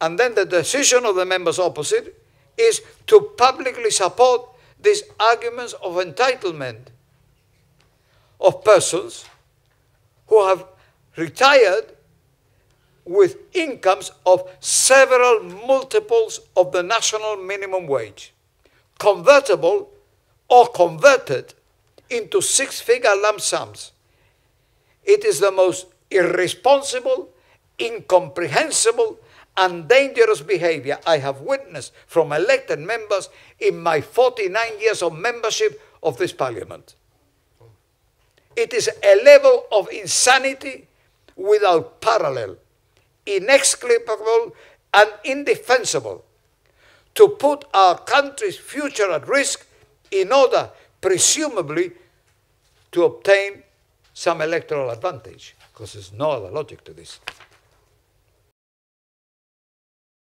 And then the decision of the members opposite is to publicly support these arguments of entitlement of persons who have retired with incomes of several multiples of the national minimum wage, convertible or converted into six figure lump sums. It is the most irresponsible, incomprehensible, and dangerous behavior I have witnessed from elected members in my 49 years of membership of this parliament. It is a level of insanity without parallel, inexplicable, and indefensible to put our country's future at risk in order, presumably, to obtain some electoral advantage, because there's no other logic to this.